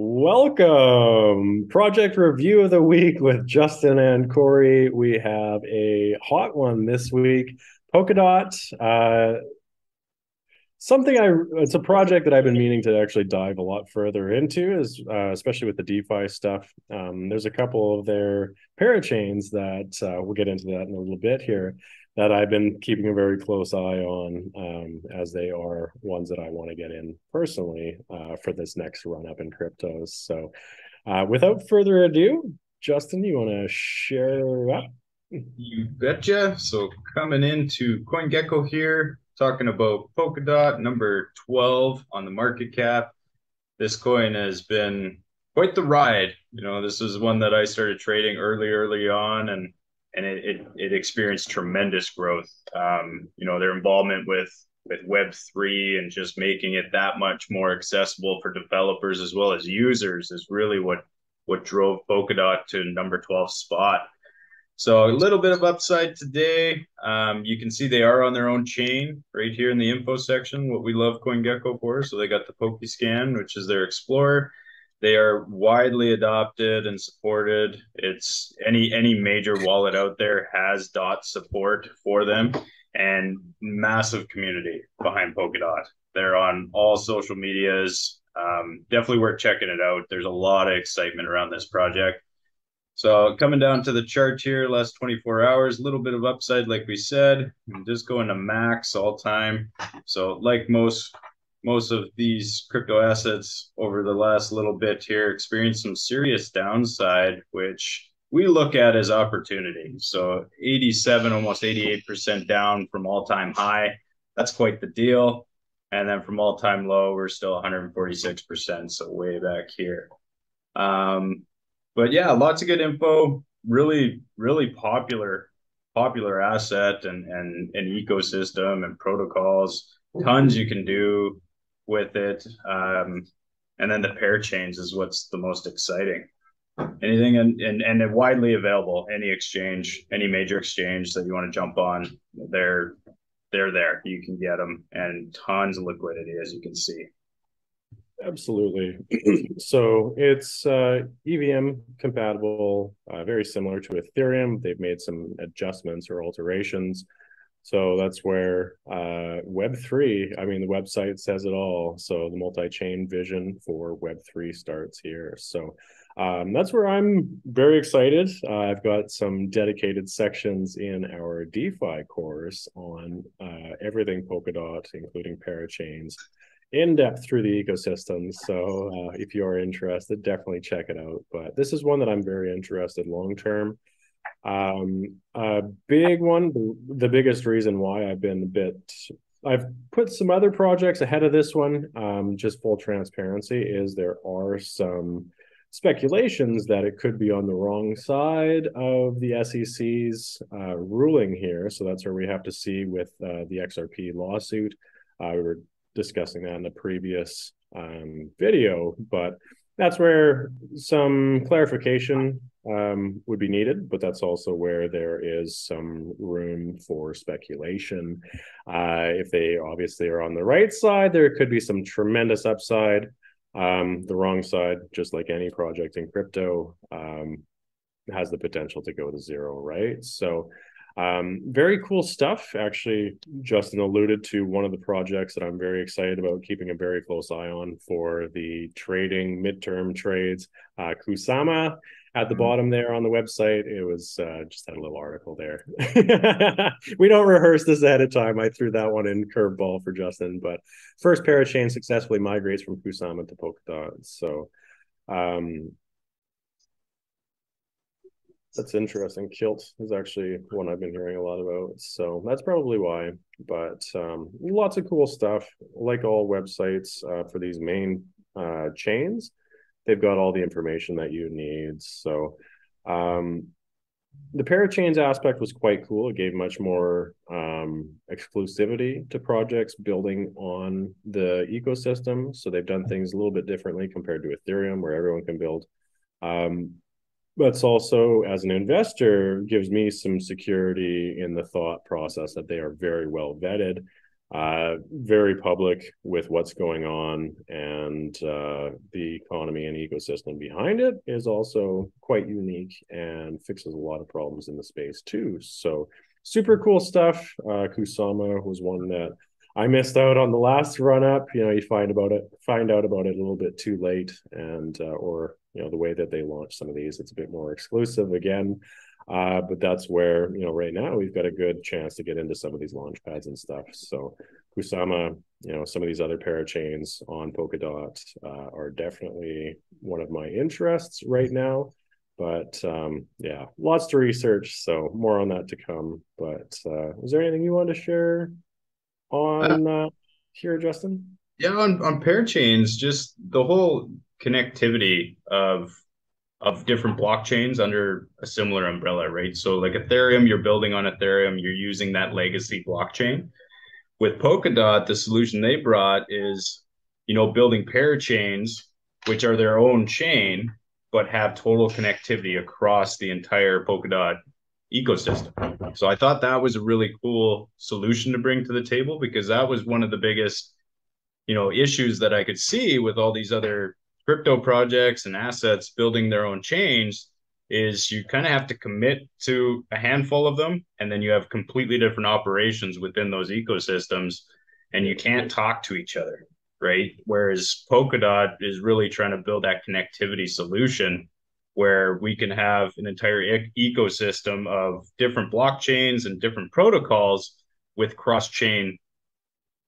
Welcome. Project review of the week with Justin and Corey. We have a hot one this week. Polkadot. Uh, something I it's a project that I've been meaning to actually dive a lot further into, is uh, especially with the DeFi stuff. Um, there's a couple of their parachains that uh, we'll get into that in a little bit here that I've been keeping a very close eye on um, as they are ones that I want to get in personally uh, for this next run up in cryptos. So, uh, without further ado, Justin, you want to share up? You betcha. So, coming into CoinGecko here, talking about Polkadot number 12 on the market cap. This coin has been quite the ride. You know, this is one that I started trading early, early on, and and it, it, it experienced tremendous growth. Um, you know, their involvement with with Web three and just making it that much more accessible for developers as well as users is really what what drove Polkadot to number twelve spot. So a little bit of upside today. Um, you can see they are on their own chain right here in the info section. What we love CoinGecko for. So they got the Polkascan, which is their Explorer. They are widely adopted and supported. It's any any major wallet out there has dot support for them and massive community behind Polkadot. They're on all social medias. Um, definitely worth checking it out. There's a lot of excitement around this project. So coming down to the chart here, last 24 hours, a little bit of upside, like we said. I'm just going to max all time. So like most most of these crypto assets over the last little bit here experienced some serious downside, which we look at as opportunity. So 87, almost 88% down from all time high. That's quite the deal. And then from all time low, we're still 146%. So way back here. Um, but yeah, lots of good info. Really, really popular, popular asset and and an ecosystem and protocols. Tons you can do with it. Um, and then the parachains is what's the most exciting. Anything and, and and widely available. Any exchange, any major exchange that you want to jump on, they're they're there. You can get them, and tons of liquidity, as you can see. Absolutely. so it's uh, EVM compatible, uh, very similar to Ethereum. They've made some adjustments or alterations so that's where uh, Web3, I mean, the website says it all. So the multi chain vision for Web3 starts here. So um, that's where I'm very excited. Uh, I've got some dedicated sections in our DeFi course on uh, everything Polkadot, including parachains, in depth through the ecosystem. So uh, if you are interested, definitely check it out. But this is one that I'm very interested long term. Um, a big one, the, biggest reason why I've been a bit, I've put some other projects ahead of this one. Um, just full transparency is there are some speculations that it could be on the wrong side of the SEC's uh, ruling here. So that's where we have to see with uh, the XRP lawsuit. Uh, we were discussing that in the previous um, video, but that's where some clarification um, would be needed, but that's also where there is some room for speculation. Uh, if they obviously are on the right side, there could be some tremendous upside. Um, the wrong side, just like any project in crypto, um, has the potential to go to zero, right? So um, very cool stuff. Actually, Justin alluded to one of the projects that I'm very excited about keeping a very close eye on for the trading midterm trades. Uh, Kusama at the mm-hmm. bottom there on the website, it was uh, just had a little article there. we don't rehearse this ahead of time. I threw that one in curveball for Justin, but first parachain successfully migrates from Kusama to Polkadot. So, um, that's interesting. Kilt is actually one I've been hearing a lot about. So that's probably why. But um, lots of cool stuff. Like all websites uh, for these main uh, chains, they've got all the information that you need. So um, the parachains aspect was quite cool. It gave much more um, exclusivity to projects building on the ecosystem. So they've done things a little bit differently compared to Ethereum, where everyone can build. Um, but also as an investor gives me some security in the thought process that they are very well vetted uh, very public with what's going on, and uh, the economy and ecosystem behind it is also quite unique and fixes a lot of problems in the space too. So, super cool stuff. Uh, Kusama was one that I missed out on the last run up. You know, you find about it, find out about it a little bit too late, and uh, or you know the way that they launch some of these, it's a bit more exclusive again. Uh, but that's where, you know, right now we've got a good chance to get into some of these launch pads and stuff. So Kusama, you know, some of these other parachains on Polkadot uh, are definitely one of my interests right now. But um, yeah, lots to research. So more on that to come. But uh, is there anything you want to share on uh, uh here, Justin? Yeah, on, on parachains, just the whole connectivity of of different blockchains under a similar umbrella, right? So like Ethereum, you're building on Ethereum, you're using that legacy blockchain. With Polkadot, the solution they brought is, you know, building parachains, which are their own chain, but have total connectivity across the entire Polkadot ecosystem. So I thought that was a really cool solution to bring to the table because that was one of the biggest, you know, issues that I could see with all these other crypto projects and assets building their own chains is you kind of have to commit to a handful of them and then you have completely different operations within those ecosystems and you can't talk to each other right whereas polkadot is really trying to build that connectivity solution where we can have an entire e- ecosystem of different blockchains and different protocols with cross-chain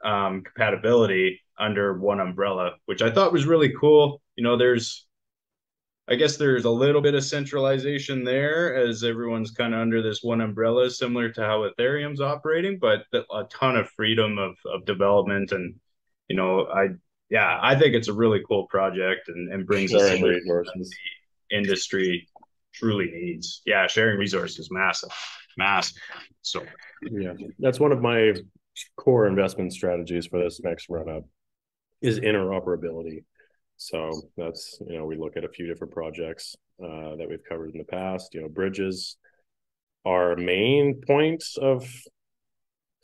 um, compatibility under one umbrella, which I thought was really cool. You know, there's, I guess there's a little bit of centralization there as everyone's kind of under this one umbrella, similar to how Ethereum's operating, but a ton of freedom of, of development. And, you know, I, yeah, I think it's a really cool project and, and brings us resources industry truly needs. Yeah, sharing resources, massive, mass. So, yeah, that's one of my core investment strategies for this next run up is interoperability. So that's you know we look at a few different projects uh, that we've covered in the past. You know, bridges are main points of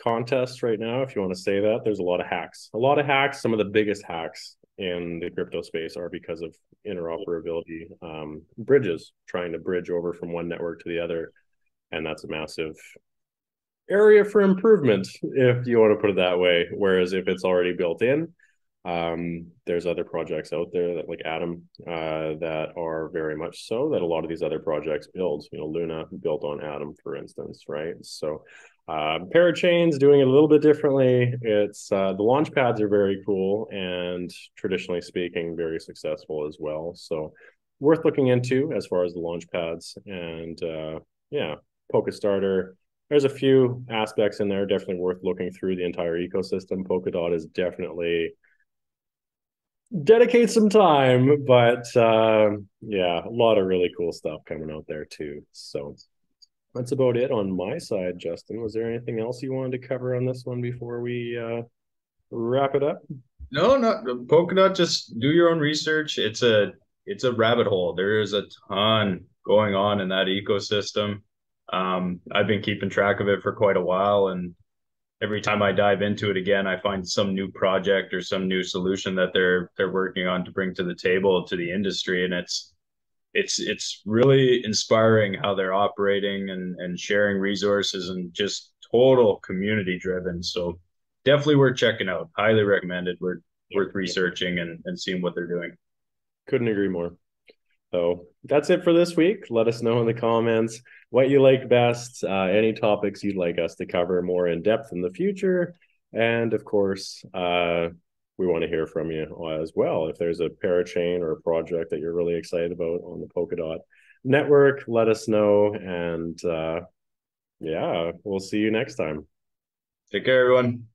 contest right now, if you want to say that. There's a lot of hacks. A lot of hacks. Some of the biggest hacks in the crypto space are because of interoperability. Um, bridges trying to bridge over from one network to the other, and that's a massive area for improvement, if you want to put it that way. Whereas if it's already built in, um, there's other projects out there that like Atom uh, that are very much so that a lot of these other projects build. You know, Luna built on Atom, for instance, right? So uh, parachains doing it a little bit differently. It's uh, the launch pads are very cool and traditionally speaking, very successful as well. So worth looking into as far as the launch pads and uh, yeah, Polkastarter. There's a few aspects in there definitely worth looking through the entire ecosystem. Polkadot is definitely dedicate some time but uh, yeah a lot of really cool stuff coming out there too so that's about it on my side justin. Was there anything else you wanted to cover on this one before we uh, wrap it up? No not polkadot just do your own research. It's a it's a rabbit hole. There is a ton going on in that ecosystem. Um, i've been keeping track of it for quite a while and every time I dive into it again, I find some new project or some new solution that they're they're working on to bring to the table to the industry, and it's it's it's really inspiring how they're operating and and sharing resources and just total community driven. So definitely worth checking out. Highly recommended. We're worth researching and and seeing what they're doing. Couldn't agree more. So that's it for this week. Let us know in the comments what you like best, uh, any topics you'd like us to cover more in depth in the future. And of course, uh, we want to hear from you as well. If there's a parachain or a project that you're really excited about on the Polkadot network, let us know. And uh, yeah, we'll see you next time. Take care, everyone.